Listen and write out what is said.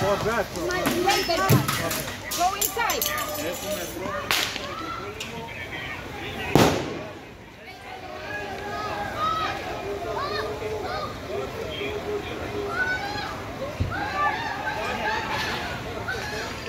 Go inside.